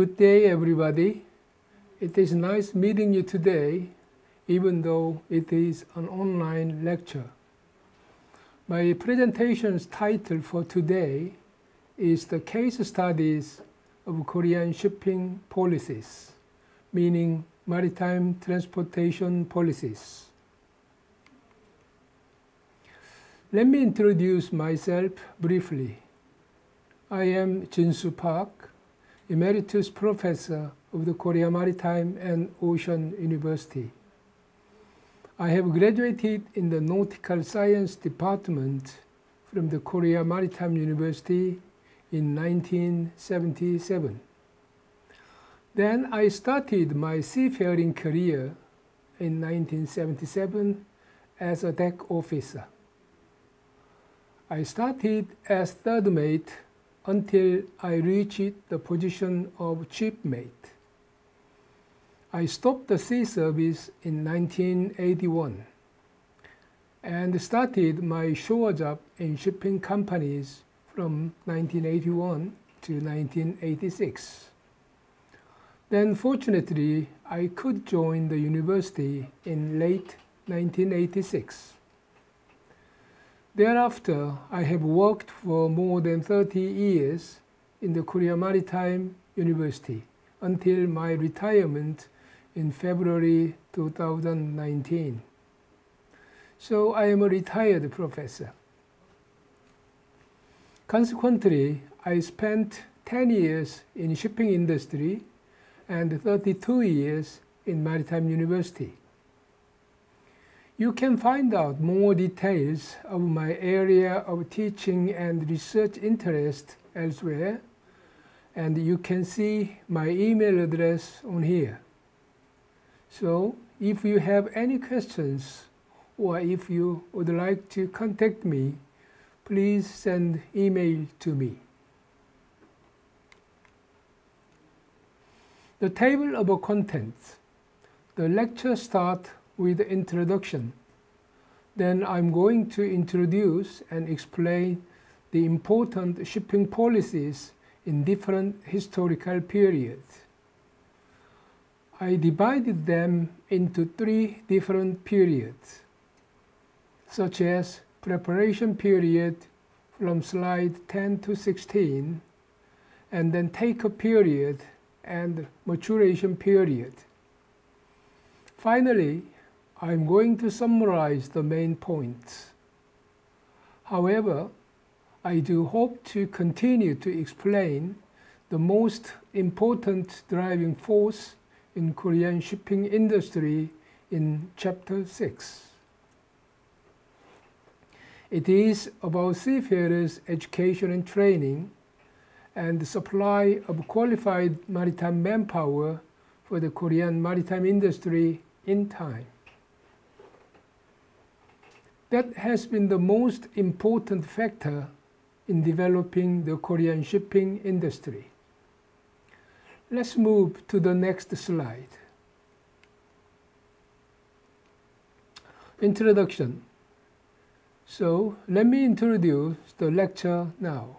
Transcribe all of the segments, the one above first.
Good day, everybody. It is nice meeting you today, even though it is an online lecture. My presentation's title for today is the case studies of Korean shipping policies, meaning maritime transportation policies. Let me introduce myself briefly. I am Jinsu Park, Emeritus Professor of the Korea Maritime and Ocean University. I have graduated in the Nautical Science Department from the Korea Maritime University in 1977. Then I started my seafaring career in 1977 as a deck officer. I started as third mate until I reached the position of chief mate. I stopped the sea service in 1981 and started my shore job in shipping companies from 1981 to 1986. Then fortunately, I could join the university in late 1986. Thereafter, I have worked for more than 30 years in the Korea Maritime University until my retirement in February 2019. So I am a retired professor. Consequently, I spent 10 years in shipping industry and 32 years in Maritime University. You can find out more details of my area of teaching and research interest elsewhere, and you can see my email address on here. So if you have any questions or if you would like to contact me, please send email to me. The table of contents. The lecture starts with introduction. Then I'm going to introduce and explain the important shipping policies in different historical periods. I divided them into three different periods, such as preparation period from slide 10 to 16, and then take-up period and maturation period. Finally, I'm going to summarize the main points. However, I do hope to continue to explain the most important driving force in Korean shipping industry in chapter 6. It is about seafarers' education and training and the supply of qualified maritime manpower for the Korean maritime industry in time. That has been the most important factor in developing the Korean shipping industry. Let's move to the next slide. Introduction. So let me introduce the lecture now.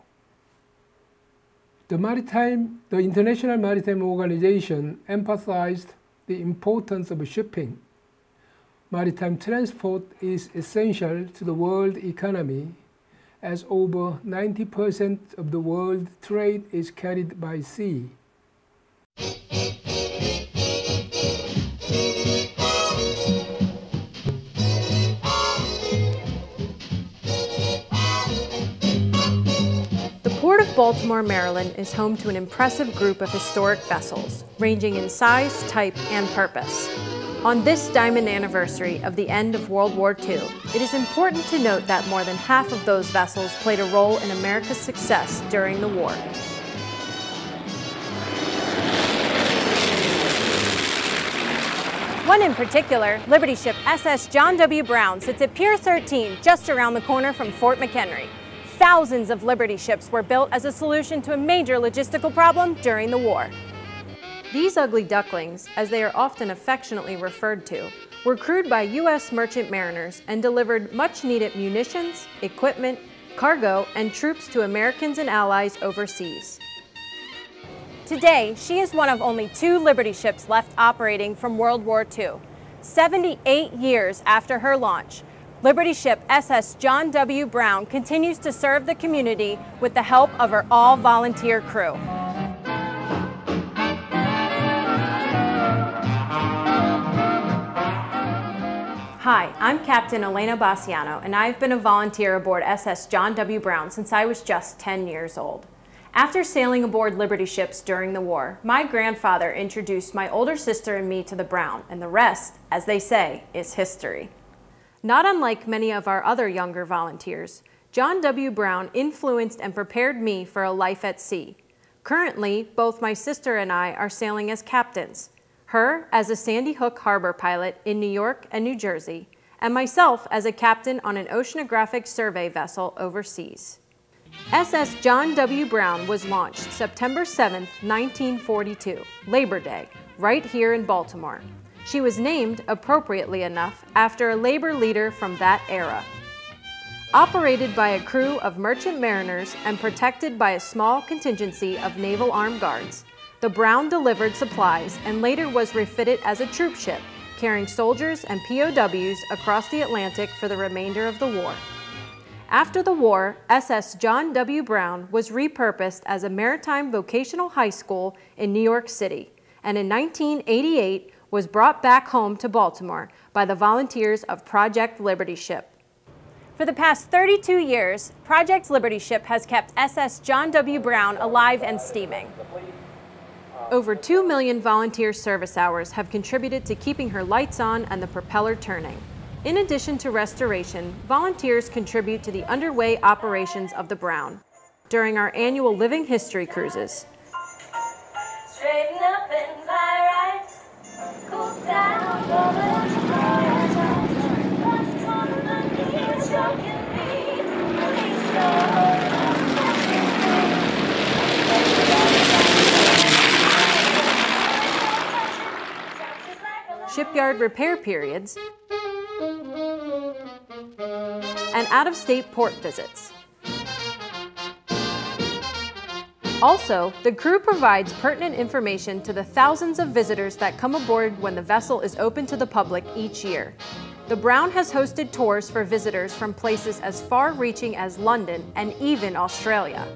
The Maritime, the International Maritime Organization emphasized the importance of shipping Maritime transport is essential to the world economy as over 90% of the world trade is carried by sea. The Port of Baltimore, Maryland is home to an impressive group of historic vessels, ranging in size, type, and purpose. On this diamond anniversary of the end of World War II, it is important to note that more than half of those vessels played a role in America's success during the war. One in particular, Liberty ship SS John W. Brown, sits at Pier 13 just around the corner from Fort McHenry. Thousands of Liberty ships were built as a solution to a major logistical problem during the war. These ugly ducklings, as they are often affectionately referred to, were crewed by U.S. merchant mariners and delivered much needed munitions, equipment, cargo, and troops to Americans and allies overseas. Today, she is one of only two Liberty ships left operating from World War II. 78 years after her launch, Liberty ship SS John W. Brown continues to serve the community with the help of her all-volunteer crew. Hi, I'm Captain Elena Bassiano, and I've been a volunteer aboard SS John W. Brown since I was just 10 years old. After sailing aboard Liberty ships during the war, my grandfather introduced my older sister and me to the Brown, and the rest, as they say, is history. Not unlike many of our other younger volunteers, John W. Brown influenced and prepared me for a life at sea. Currently, both my sister and I are sailing as captains, her as a Sandy Hook harbor pilot in New York and New Jersey, and myself as a captain on an oceanographic survey vessel overseas. SS John W. Brown was launched September 7, 1942, Labor Day, right here in Baltimore. She was named, appropriately enough, after a labor leader from that era. Operated by a crew of merchant mariners and protected by a small contingency of naval armed guards, the Brown delivered supplies and later was refitted as a troop ship, carrying soldiers and POWs across the Atlantic for the remainder of the war. After the war, SS John W. Brown was repurposed as a maritime vocational high school in New York City, and in 1988 was brought back home to Baltimore by the volunteers of Project Liberty Ship. For the past 32 years, Project Liberty Ship has kept SS John W. Brown alive and steaming. Over 2 million volunteer service hours have contributed to keeping her lights on and the propeller turning. In addition to restoration, volunteers contribute to the underway operations of the Brown. During our annual Living History cruises. Shipyard repair periods, and out-of-state port visits. Also, the crew provides pertinent information to the thousands of visitors that come aboard when the vessel is open to the public each year. The Brown has hosted tours for visitors from places as far-reaching as London and even Australia.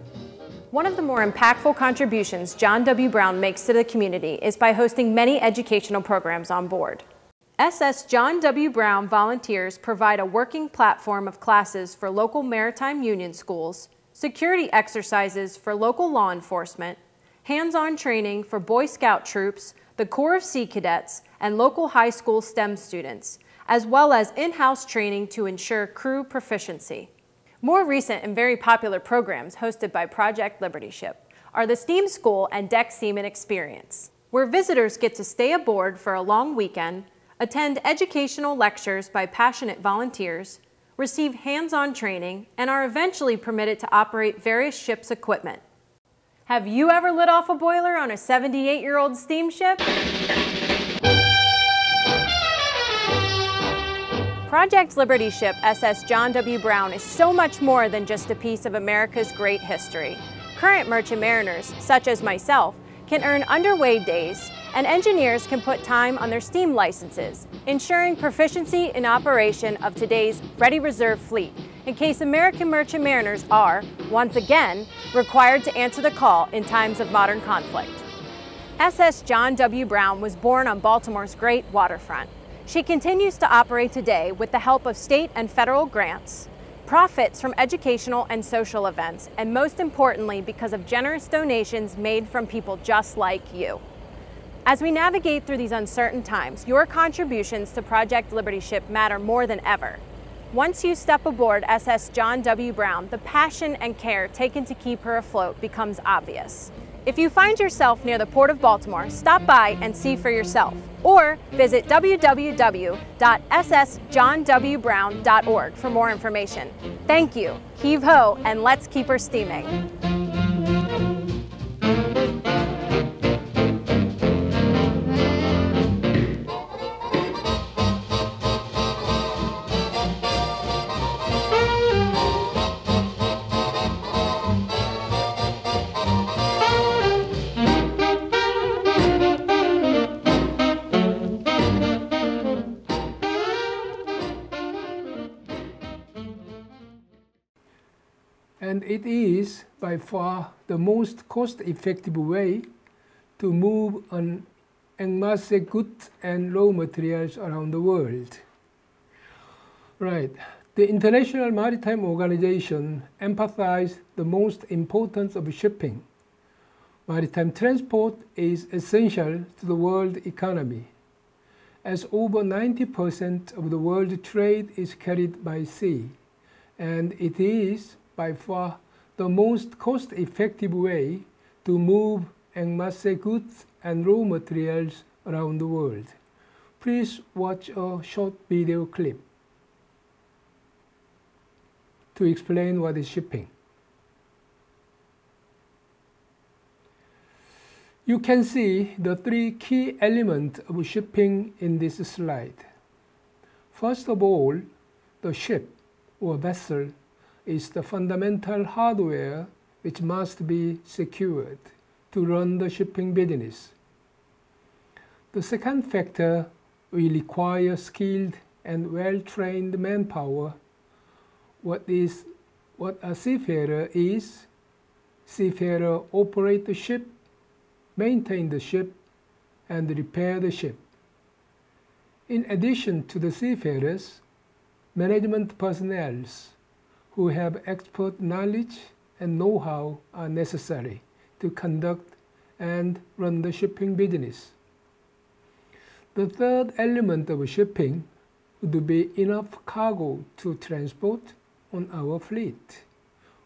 One of the more impactful contributions John W. Brown makes to the community is by hosting many educational programs on board. SS John W. Brown volunteers provide a working platform of classes for local maritime union schools, security exercises for local law enforcement, hands-on training for Boy Scout troops, the Corps of Sea Cadets, and local high school STEM students, as well as in-house training to ensure crew proficiency. More recent and very popular programs hosted by Project Liberty Ship are the Steam School and Deck Seaman Experience, where visitors get to stay aboard for a long weekend, attend educational lectures by passionate volunteers, receive hands-on training, and are eventually permitted to operate various ship's equipment. Have you ever lit off a boiler on a 78-year-old steamship? Project Liberty ship SS John W. Brown is so much more than just a piece of America's great history. Current merchant mariners, such as myself, can earn underway days, and engineers can put time on their steam licenses, ensuring proficiency in operation of today's ready reserve fleet, in case American merchant mariners are, once again, required to answer the call in times of modern conflict. SS John W. Brown was born on Baltimore's great waterfront. She continues to operate today with the help of state and federal grants, profits from educational and social events, and most importantly, because of generous donations made from people just like you. As we navigate through these uncertain times, your contributions to Project Liberty Ship matter more than ever. Once you step aboard SS John W. Brown, the passion and care taken to keep her afloat becomes obvious. If you find yourself near the Port of Baltimore, stop by and see for yourself, or visit www.ssjohnwbrown.org for more information. Thank you, heave ho, and let's keep her steaming. It is by far the most cost-effective way to move an en masse goods and raw materials around the world. Right. The International Maritime Organization emphasized the most importance of shipping. Maritime transport is essential to the world economy, as over 90% of the world trade is carried by sea, and it is by far the most cost-effective way to move en masse goods and raw materials around the world. Please watch a short video clip to explain what is shipping. You can see the three key elements of shipping in this slide. First of all, the ship or vessel is the fundamental hardware which must be secured to run the shipping business. The second factor will require skilled and well-trained manpower. What is what a seafarer is, seafarer operate the ship, maintain the ship, and repair the ship. In addition to the seafarers, management personnel who have expert knowledge and know-how are necessary to conduct and run the shipping business. The third element of shipping would be enough cargo to transport on our fleet,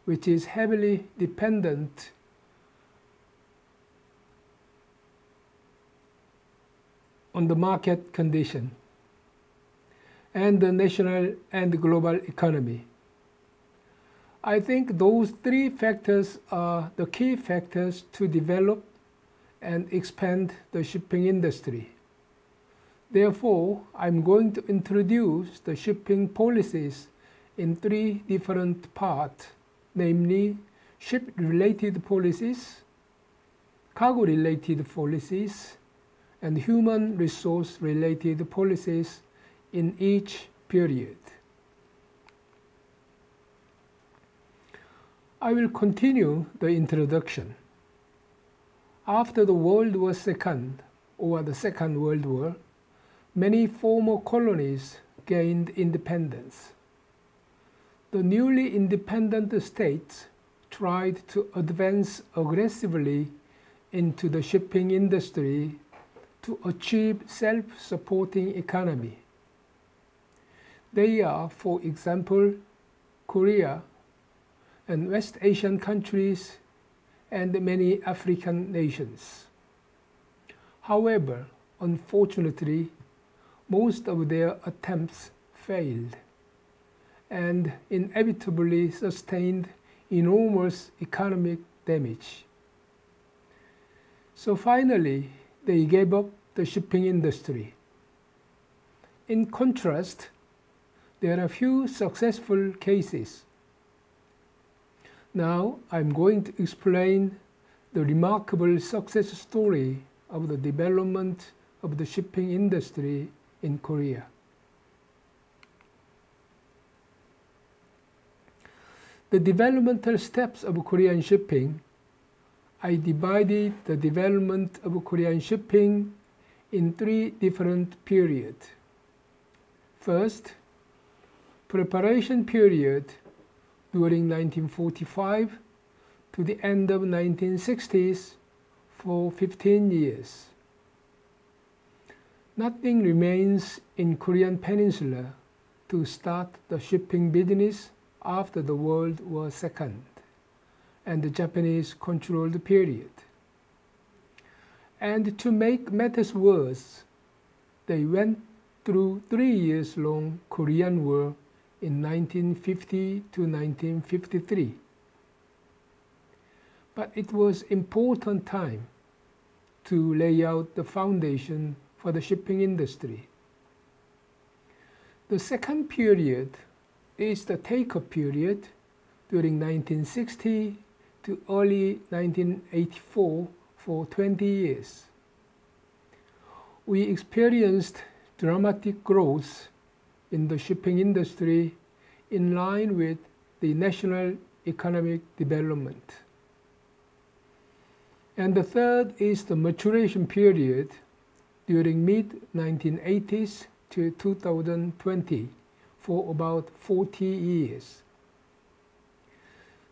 which is heavily dependent on the market condition and the national and global economy. I think those three factors are the key factors to develop and expand the shipping industry. Therefore, I'm going to introduce the shipping policies in three different parts, namely ship-related policies, cargo-related policies, and human resource-related policies in each period. I will continue the introduction. After the World War II, or the Second World War, many former colonies gained independence. The newly independent states tried to advance aggressively into the shipping industry to achieve self-supporting economy. They are, for example, Korea, and West Asian countries and many African nations. However, unfortunately, most of their attempts failed and inevitably sustained enormous economic damage. So finally, they gave up the shipping industry. In contrast, there are a few successful cases now I'm going to explain the remarkable success story of the development of the shipping industry in Korea. The developmental steps of Korean shipping, I divided the development of Korean shipping in three different periods. First, preparation period during 1945 to the end of 1960s for 15 years. Nothing remains in Korean Peninsula to start the shipping business after the World War II and the Japanese controlled period. And to make matters worse, they went through three years long Korean War in 1950 to 1953. But it was important time to lay out the foundation for the shipping industry. The second period is the take-up period during 1960 to early 1984 for 20 years. We experienced dramatic growth in the shipping industry in line with the national economic development. And the third is the maturation period during mid-1980s to 2020 for about 40 years.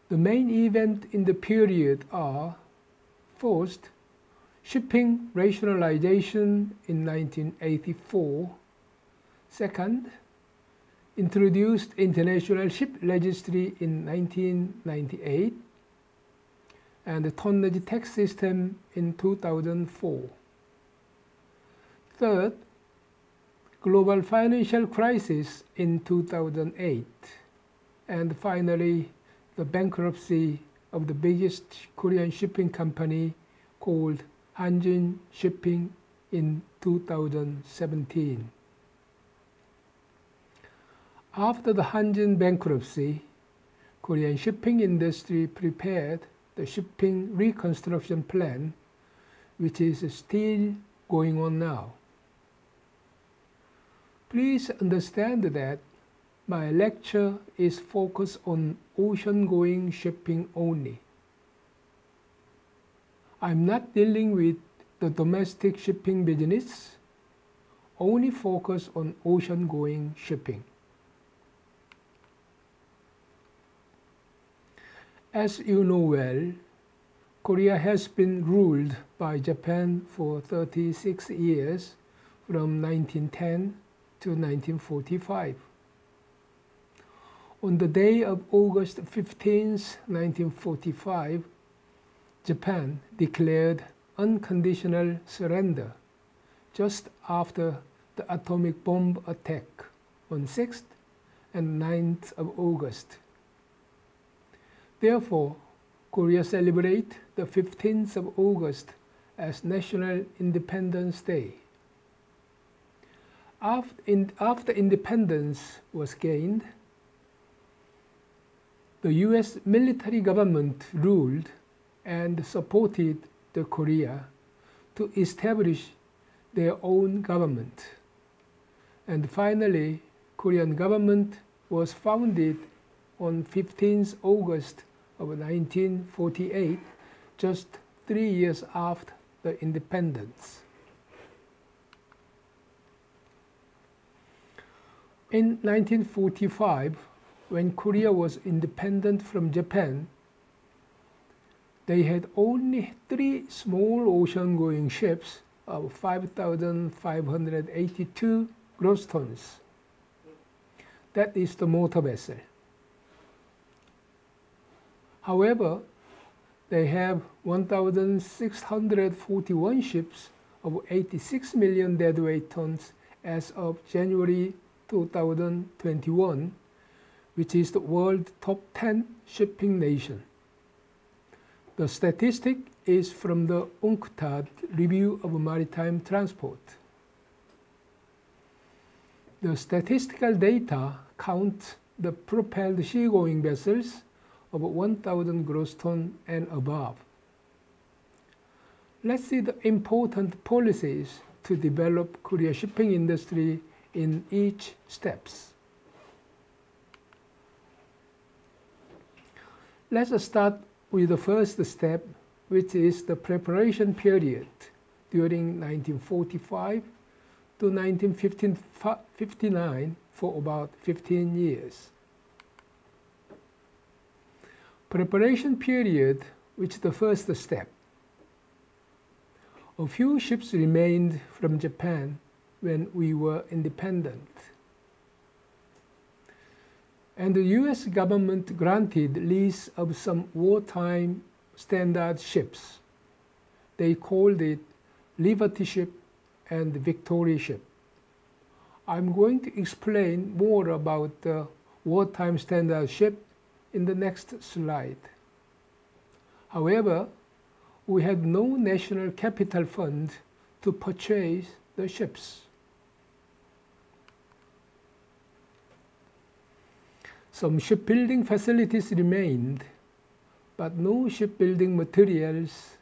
The main event in the period are first, shipping rationalization in 1984, second, introduced international ship registry in 1998, and the tonnage tax system in 2004. Third, global financial crisis in 2008. And finally, the bankruptcy of the biggest Korean shipping company called Hanjin Shipping in 2017. After the Hanjin bankruptcy, Korean shipping industry prepared the shipping reconstruction plan, which is still going on now. Please understand that my lecture is focused on ocean-going shipping only. I'm not dealing with the domestic shipping business, only focus on ocean-going shipping. As you know well, Korea has been ruled by Japan for 36 years from 1910 to 1945. On the day of August 15, 1945, Japan declared unconditional surrender just after the atomic bomb attack on 6th and 9th of August. Therefore, Korea celebrates the 15th of August as National Independence Day. After, in, after independence was gained, the US military government ruled and supported the Korea to establish their own government. And finally, Korean government was founded on 15th August of 1948, just three years after the independence. In 1945, when Korea was independent from Japan, they had only three small ocean-going ships of 5,582 gross tons. That is the motor vessel. However, they have 1,641 ships of 86 million deadweight tons as of January 2021, which is the world top 10 shipping nation. The statistic is from the UNCTAD Review of Maritime Transport. The statistical data count the propelled seagoing vessels of 1,000 gross ton and above. Let's see the important policies to develop Korea shipping industry in each steps. Let's start with the first step, which is the preparation period during 1945 to 1959 for about 15 years. Preparation period, which is the first step. A few ships remained from Japan when we were independent. And the US government granted lease of some wartime standard ships. They called it Liberty Ship and Victory Ship. I'm going to explain more about the wartime standard ship in the next slide. However, we had no national capital fund to purchase the ships. Some shipbuilding facilities remained, but no shipbuilding materials,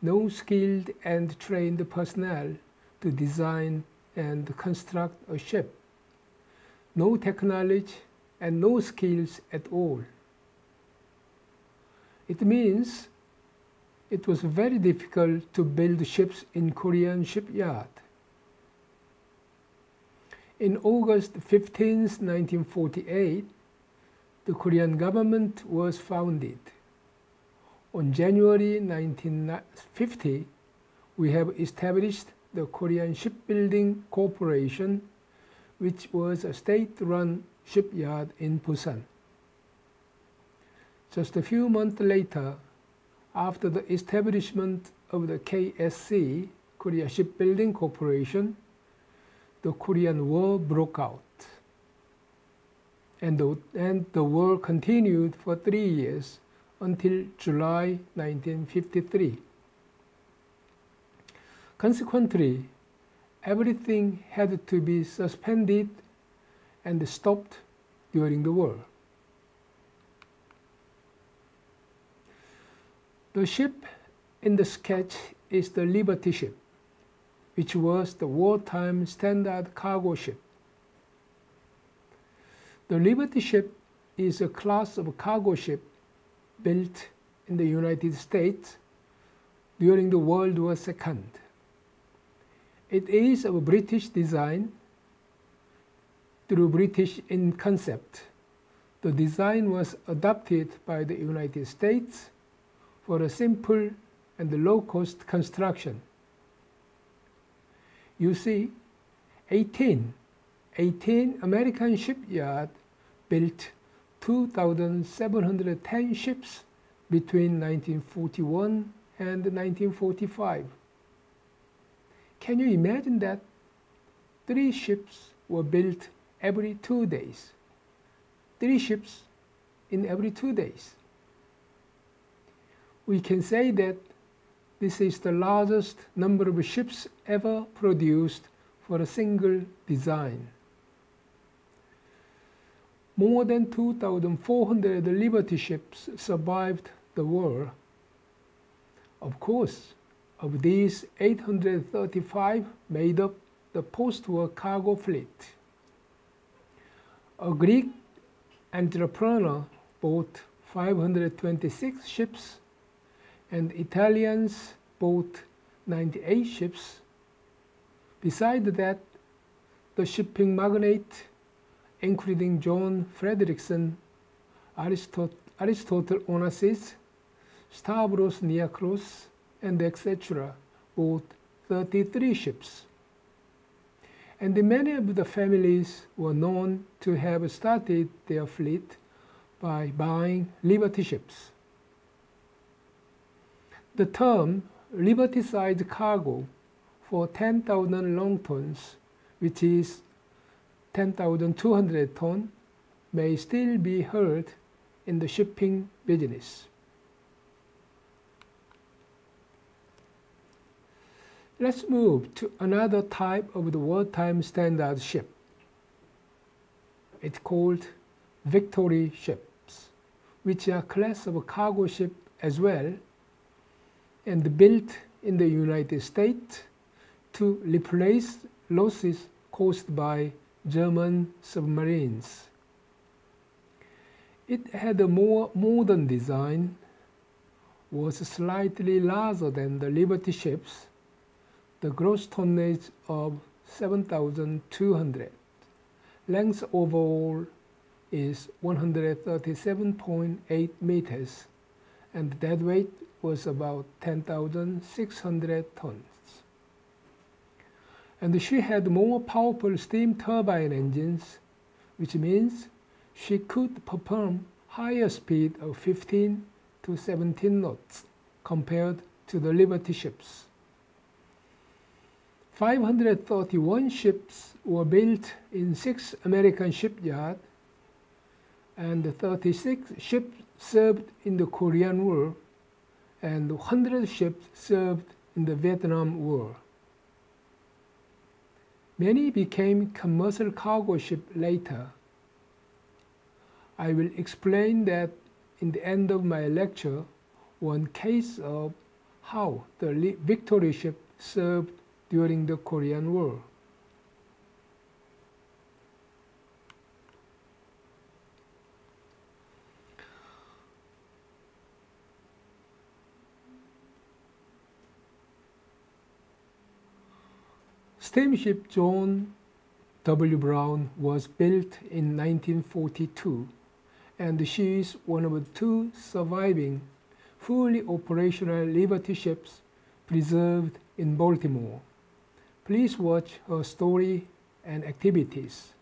no skilled and trained personnel to design and construct a ship, no technology and no skills at all. It means it was very difficult to build ships in Korean shipyard. In August 15, 1948, the Korean government was founded. On January 1950, we have established the Korean Shipbuilding Corporation, which was a state-run shipyard in Busan. Just a few months later, after the establishment of the KSC, Korea Shipbuilding Corporation, the Korean War broke out. And the, and the war continued for three years until July 1953. Consequently, everything had to be suspended and stopped during the war. The ship in the sketch is the Liberty ship, which was the wartime standard cargo ship. The Liberty ship is a class of cargo ship built in the United States during the World War II. It is of British design through British in concept. The design was adopted by the United States for a simple and low-cost construction. You see, 18, 18 American shipyards built 2,710 ships between 1941 and 1945. Can you imagine that? Three ships were built every two days. Three ships in every two days. We can say that this is the largest number of ships ever produced for a single design. More than 2,400 Liberty ships survived the war. Of course, of these, 835 made up the post-war cargo fleet. A Greek entrepreneur bought 526 ships and Italians bought 98 ships. Besides that, the shipping magnate, including John Fredriksen, Aristotle, Aristotle Onassis, Stavros Niarchos, and etc. bought 33 ships. And many of the families were known to have started their fleet by buying Liberty ships. The term Liberty-sized cargo for 10,000 long tons, which is 10,200 tons, may still be heard in the shipping business. Let's move to another type of the wartime standard ship. It's called Victory ships, which are a class of cargo ship as well, and built in the United States to replace losses caused by German submarines. It had a more modern design, was slightly larger than the Liberty ships, the gross tonnage of 7,200. Length overall is 137.8 meters and dead weight was about 10,600 tons. And she had more powerful steam turbine engines, which means she could perform higher speed of 15 to 17 knots compared to the Liberty ships. 531 ships were built in six American shipyards, and 36 ships served in the Korean War, and 100 ships served in the Vietnam War. Many became commercial cargo ships later. I will explain that in the end of my lecture one case of how the Victory ship served during the Korean War. Steamship John W. Brown was built in 1942 and she is one of the two surviving fully operational Liberty ships preserved in Baltimore. Please watch her story and activities.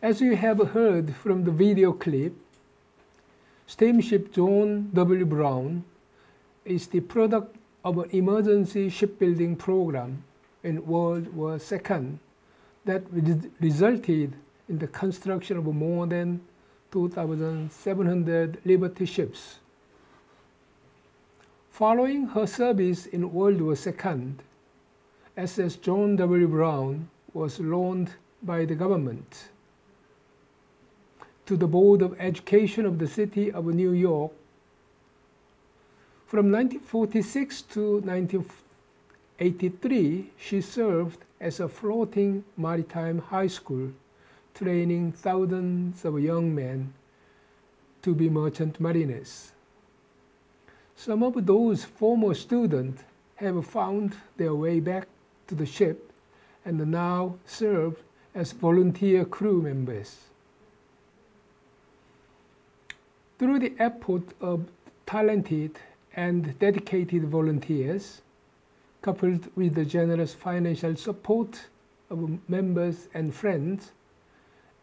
As you have heard from the video clip, steamship John W. Brown is the product of an emergency shipbuilding program in World War II that resulted in the construction of more than 2,700 Liberty ships. Following her service in World War II, SS John W. Brown was loaned by the government to the Board of Education of the City of New York. From 1946 to 1983, she served as a floating maritime high school, training thousands of young men to be merchant mariners. Some of those former students have found their way back to the ship and now serve as volunteer crew members. Through the effort of talented and dedicated volunteers, coupled with the generous financial support of members and friends,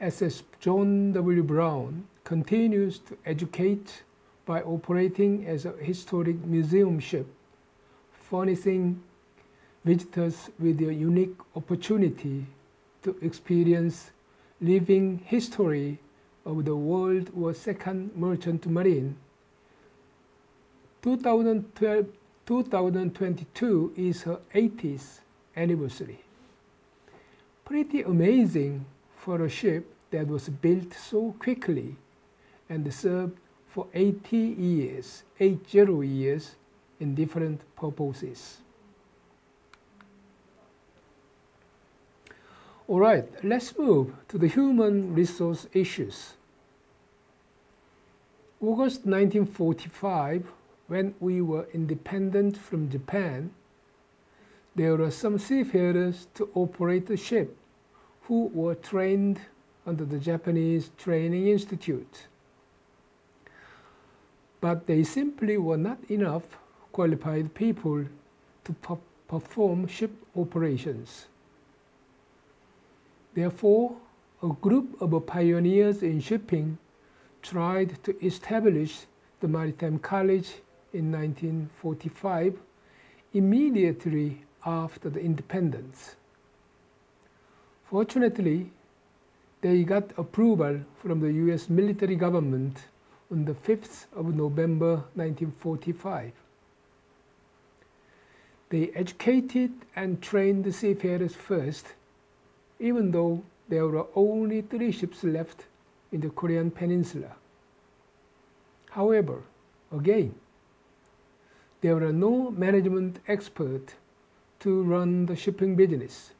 SS John W. Brown continues to educate by operating as a historic museum ship, furnishing visitors with a unique opportunity to experience living history of the World War II Merchant Marine. 2012, 2022 is her 80th anniversary. Pretty amazing for a ship that was built so quickly and served for 80 years, 80 years in different purposes. All right, let's move to the human resource issues. August 1945, when we were independent from Japan, there were some seafarers to operate the ship who were trained under the Japanese Training Institute. But they simply were not enough qualified people to perform ship operations. Therefore, a group of pioneers in shipping tried to establish the Maritime College in 1945, immediately after the independence. Fortunately, they got approval from the US military government on the 5th of November 1945. They educated and trained the seafarers first even though there were only three ships left in the Korean peninsula. However, again, there were no management expert to run the shipping business.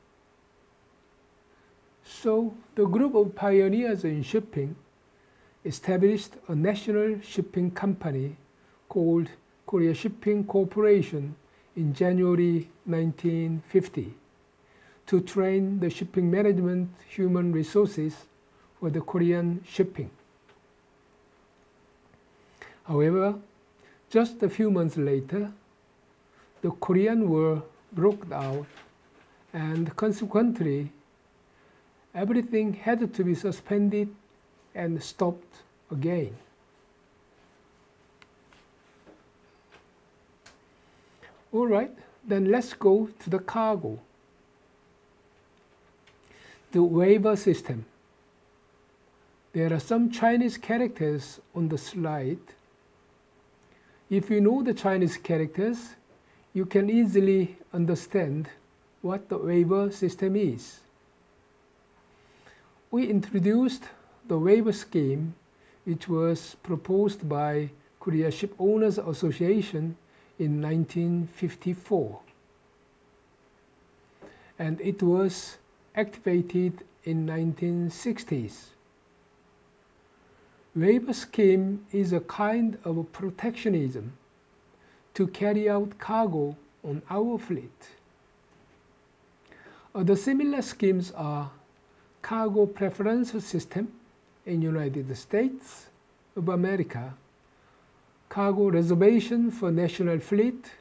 So the group of pioneers in shipping established a national shipping company called Korea Shipping Corporation in January 1950 to train the shipping management human resources for the Korean shipping. However, just a few months later, the Korean War broke out and consequently everything had to be suspended and stopped again. All right, then let's go to the cargo the waiver system. There are some Chinese characters on the slide. If you know the Chinese characters, you can easily understand what the waiver system is. We introduced the waiver scheme which was proposed by Korea Ship Owners Association in 1954. And it was activated in 1960s. Waiver scheme is a kind of protectionism to carry out cargo on our fleet. Other similar schemes are cargo preference system in United States of America, cargo reservation for national fleet,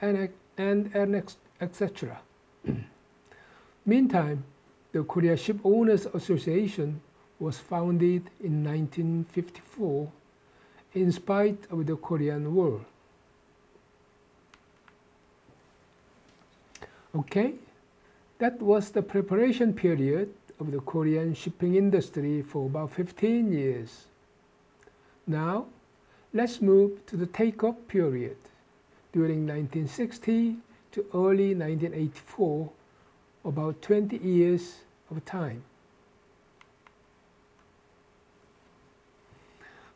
and, and, and etc. Meantime, the Korea Ship Owners Association was founded in 1954 in spite of the Korean War. Okay, that was the preparation period of the Korean shipping industry for about 15 years. Now, let's move to the takeoff period during 1960 to early 1984, about 20 years of time.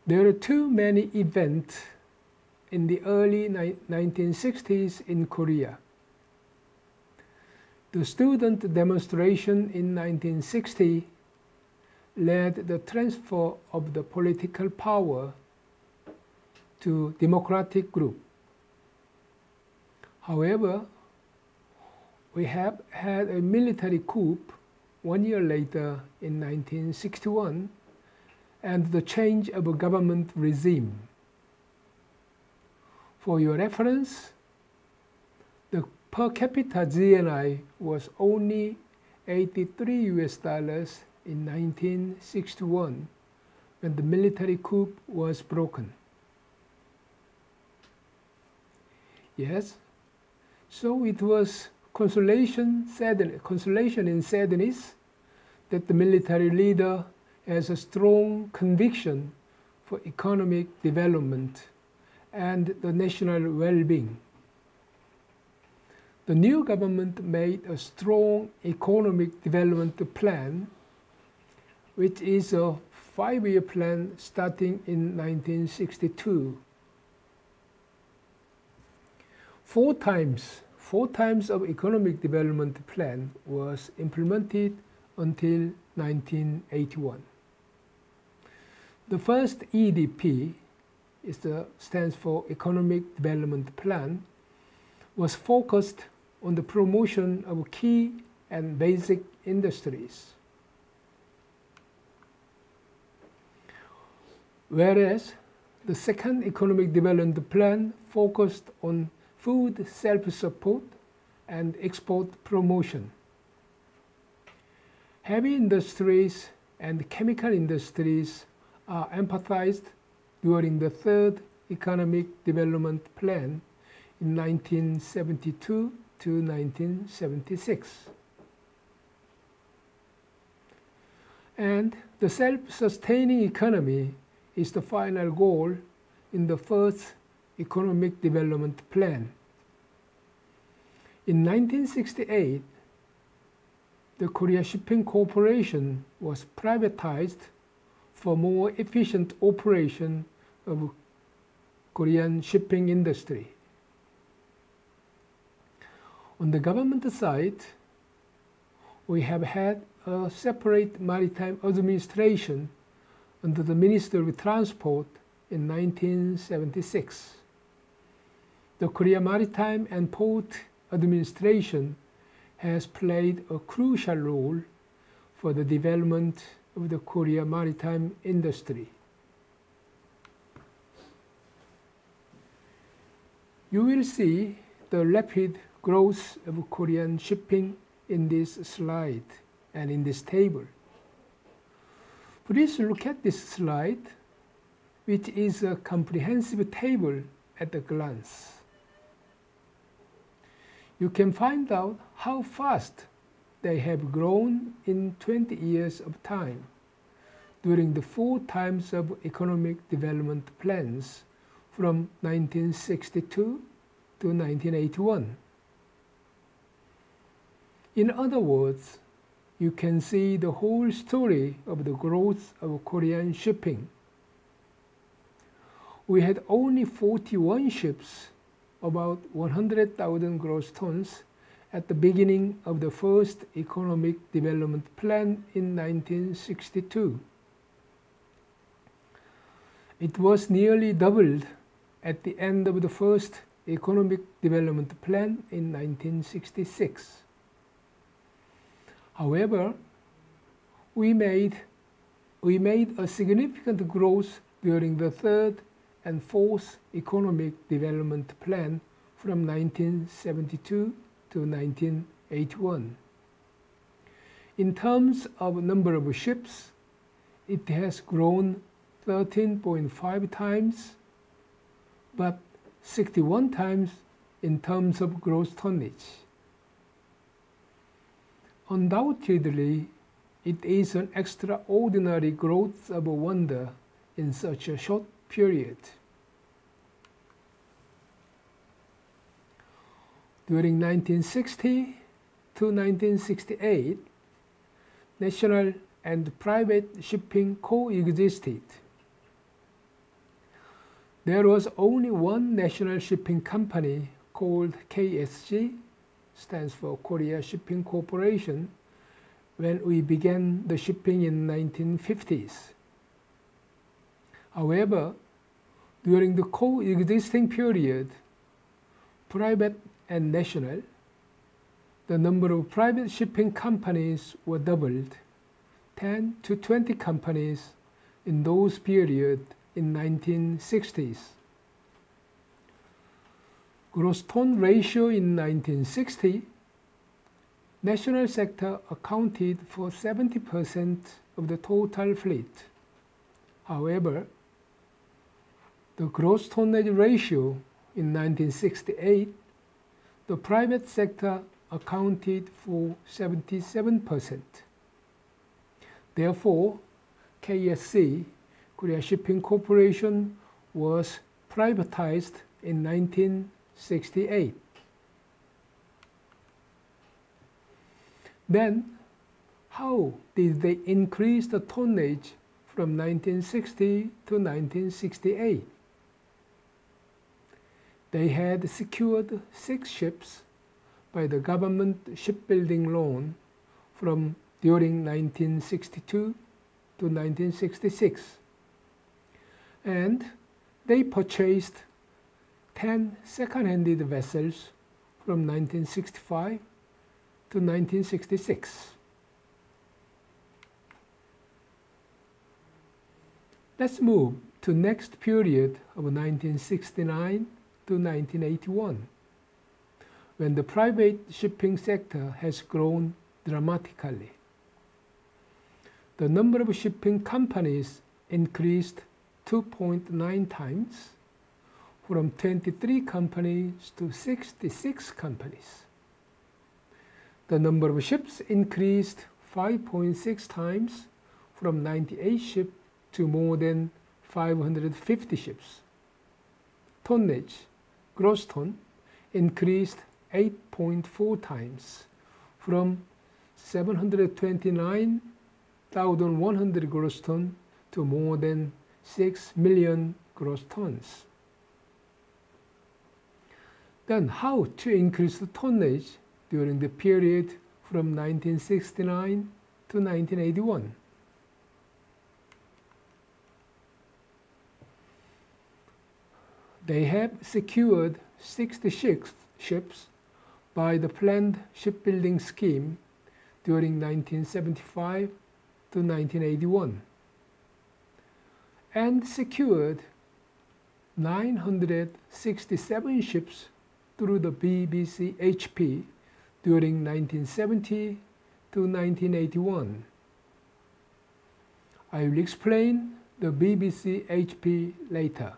There are too many events in the early 1960s in Korea. The student demonstration in 1960 led the transfer of the political power to democratic group. However, we have had a military coup one year later in 1961 and the change of a government regime. For your reference, the per capita GNI was only 83 US dollars in 1961 when the military coup was broken. Yes, so it was consolation, consolation in sadness that the military leader has a strong conviction for economic development and the national well-being. The new government made a strong economic development plan, which is a five-year plan starting in 1962. Four times, four times of economic development plan was implemented until 1981. The first EDP is the, stands for Economic Development Plan, was focused on the promotion of key and basic industries. Whereas the second Economic Development Plan focused on food self-support and export promotion. Heavy industries and chemical industries are emphasized during the third Economic Development Plan in 1972 to 1976. And the self-sustaining economy is the final goal in the first Economic Development Plan. In 1968, the Korea Shipping Corporation was privatized for more efficient operation of Korean shipping industry. On the government side, we have had a separate maritime administration under the Ministry of Transport in 1976. The Korea Maritime and Port Administration has played a crucial role for the development of the Korea maritime industry. You will see the rapid growth of Korean shipping in this slide and in this table. Please look at this slide, which is a comprehensive table at a glance. You can find out how fast they have grown in 20 years of time during the four times of economic development plans from 1962 to 1981. In other words, you can see the whole story of the growth of Korean shipping. We had only 41 ships, about 100,000 gross tons, at the beginning of the first economic development plan in 1962. It was nearly doubled at the end of the first economic development plan in 1966. However, we made, we made a significant growth during the third and fourth economic development plan from 1972 to 1981. In terms of number of ships, it has grown 13.5 times, but 61 times in terms of gross tonnage. Undoubtedly, it is an extraordinary growth of wonder in such a short period. During 1960 to 1968, national and private shipping coexisted. There was only one national shipping company called KSC, stands for Korea Shipping Corporation, when we began the shipping in 1950s. However, during the coexisting period, private and national, the number of private shipping companies were doubled, 10 to 20 companies in those periods in 1960s. Gross ton ratio in 1960, national sector accounted for 70% of the total fleet. However, the gross tonnage ratio in 1968, the private sector accounted for 77%. Therefore, KSC Korea Shipping Corporation was privatized in 1968. Then, how did they increase the tonnage from 1960 to 1968? They had secured six ships by the government shipbuilding loan from during 1962 to 1966 and they purchased 10 second-hand vessels from 1965 to 1966. Let's move to next period of 1969 to 1981, when the private shipping sector has grown dramatically. The number of shipping companies increased 2.9 times from 23 companies to 66 companies. The number of ships increased 5.6 times from 98 ships to more than 550 ships. Tonnage, gross ton, increased 8.4 times from 729,100 gross ton to more than 6 million gross tons. Then how to increase the tonnage during the period from 1969 to 1981? They have secured 66 ships by the planned shipbuilding scheme during 1975 to 1981 and secured 967 ships through the BBC HP during 1970 to 1981. I will explain the BBC HP later.